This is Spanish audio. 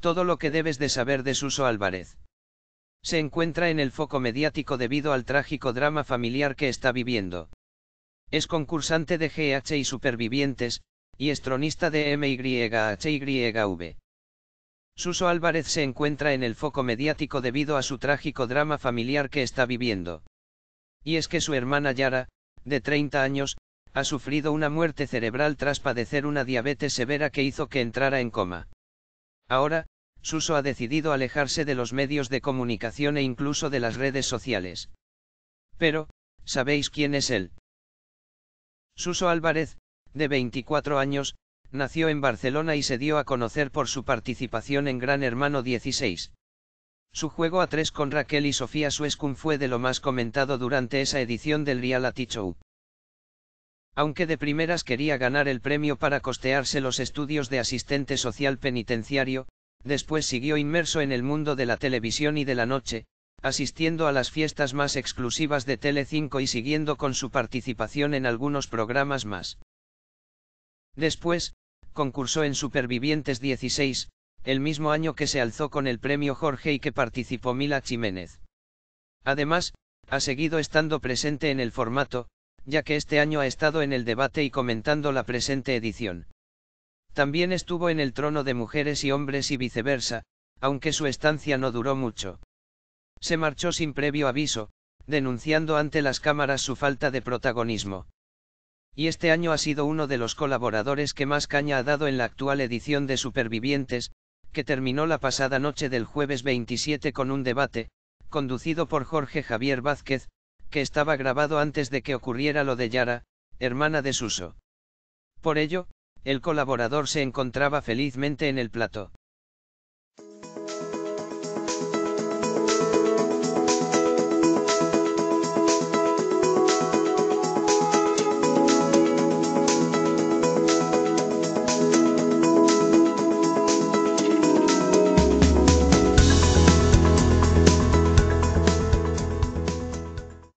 Todo lo que debes de saber de Suso Álvarez. Se encuentra en el foco mediático debido al trágico drama familiar que está viviendo. Es concursante de GH y Supervivientes, y estronista de MYHYV. Suso Álvarez se encuentra en el foco mediático debido a su trágico drama familiar que está viviendo. Y es que su hermana Yara, de 30 años, ha sufrido una muerte cerebral tras padecer una diabetes severa que hizo que entrara en coma. Ahora, Suso ha decidido alejarse de los medios de comunicación e incluso de las redes sociales. Pero, ¿sabéis quién es él? Suso Álvarez, de 24 años, nació en Barcelona y se dio a conocer por su participación en Gran Hermano 16. Su juego a tres con Raquel y Sofía Suescun fue de lo más comentado durante esa edición del reality show. Aunque de primeras quería ganar el premio para costearse los estudios de asistente social penitenciario, después siguió inmerso en el mundo de la televisión y de la noche, asistiendo a las fiestas más exclusivas de Tele5 y siguiendo con su participación en algunos programas más. Después, concursó en Supervivientes 16, el mismo año que se alzó con el premio Jorge y que participó Mila Jiménez. Además, ha seguido estando presente en el formato, ya que este año ha estado en el debate y comentando la presente edición. También estuvo en el trono de mujeres y hombres y viceversa, aunque su estancia no duró mucho. Se marchó sin previo aviso, denunciando ante las cámaras su falta de protagonismo. Y este año ha sido uno de los colaboradores que más caña ha dado en la actual edición de Supervivientes, que terminó la pasada noche del jueves 27 con un debate, conducido por Jorge Javier Vázquez, que estaba grabado antes de que ocurriera lo de Yara, hermana de Suso. Por ello, el colaborador se encontraba felizmente en el plato.